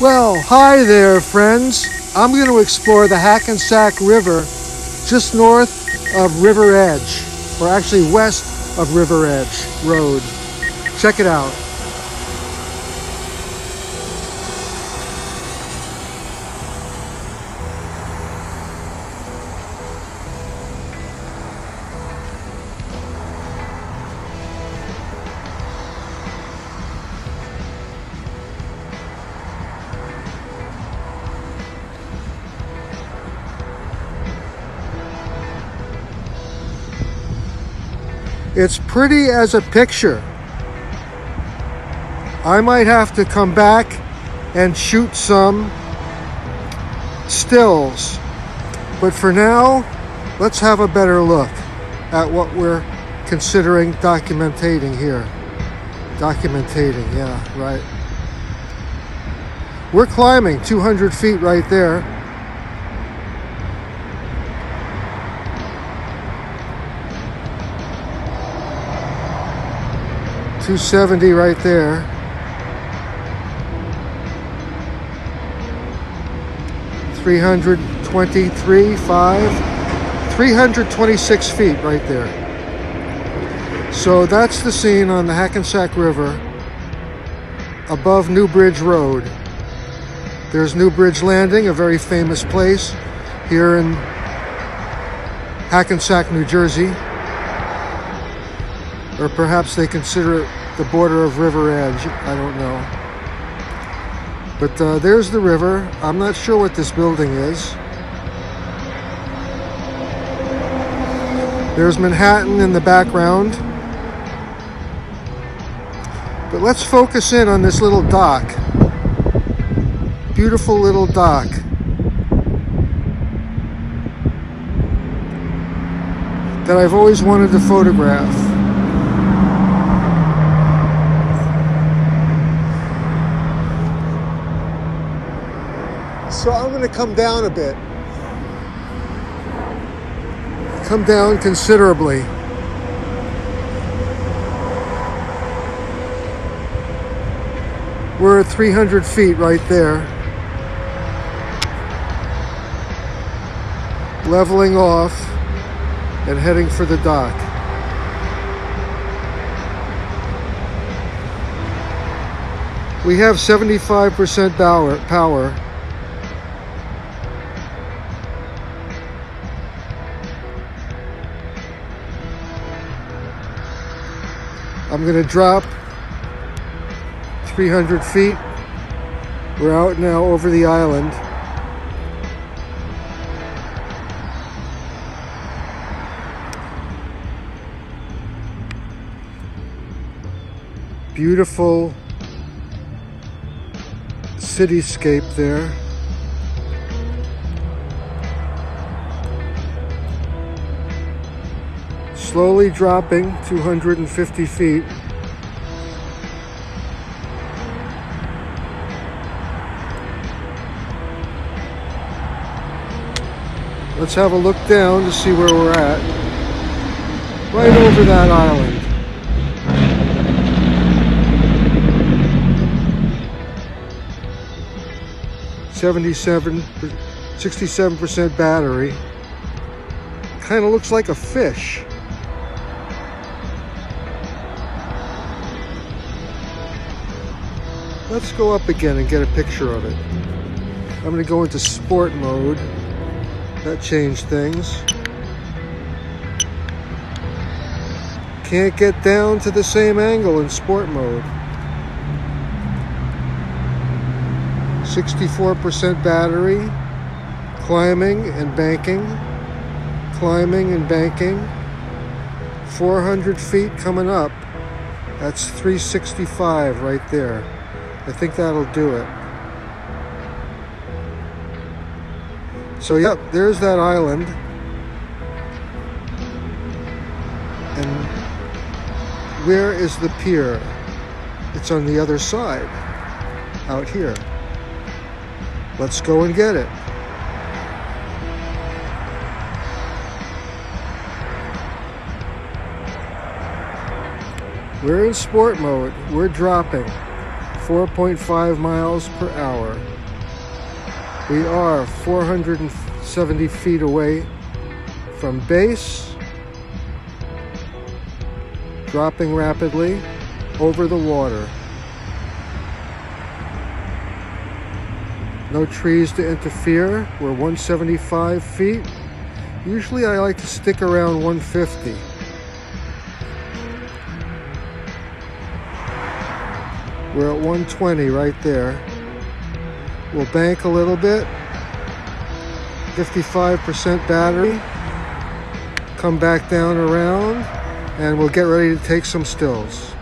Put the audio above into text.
Well, hi there, friends. I'm going to explore the Hackensack River just north of River Edge, or actually west of River Edge Road. Check it out. It's pretty as a picture. I might have to come back and shoot some stills. But for now, let's have a better look at what we're considering documentating here. Documentating, yeah, right. We're climbing 200 feet right there. 270 right there. Three hundred twenty-three, five, 326 feet right there. So that's the scene on the Hackensack River above New Bridge Road. There's New Bridge Landing, a very famous place here in Hackensack, New Jersey. Or perhaps they consider it the border of River Edge. I don't know. But uh, there's the river. I'm not sure what this building is. There's Manhattan in the background. But let's focus in on this little dock. Beautiful little dock. That I've always wanted to photograph. So I'm going to come down a bit. Come down considerably. We're at 300 feet right there. Leveling off and heading for the dock. We have 75% power, I'm gonna drop 300 feet. We're out now over the island. Beautiful cityscape there. Slowly dropping 250 feet. Let's have a look down to see where we're at. Right over that island. Seventy-seven, sixty-seven percent battery. Kind of looks like a fish. Let's go up again and get a picture of it. I'm going to go into sport mode. That changed things. Can't get down to the same angle in sport mode. 64% battery, climbing and banking, climbing and banking. 400 feet coming up. That's 365 right there. I think that'll do it. So yep, there's that island. And where is the pier? It's on the other side, out here. Let's go and get it. We're in sport mode. We're dropping. 4.5 miles per hour. We are 470 feet away from base, dropping rapidly over the water. No trees to interfere. We're 175 feet. Usually I like to stick around 150. We're at 120 right there. We'll bank a little bit. 55% battery. Come back down around and we'll get ready to take some stills.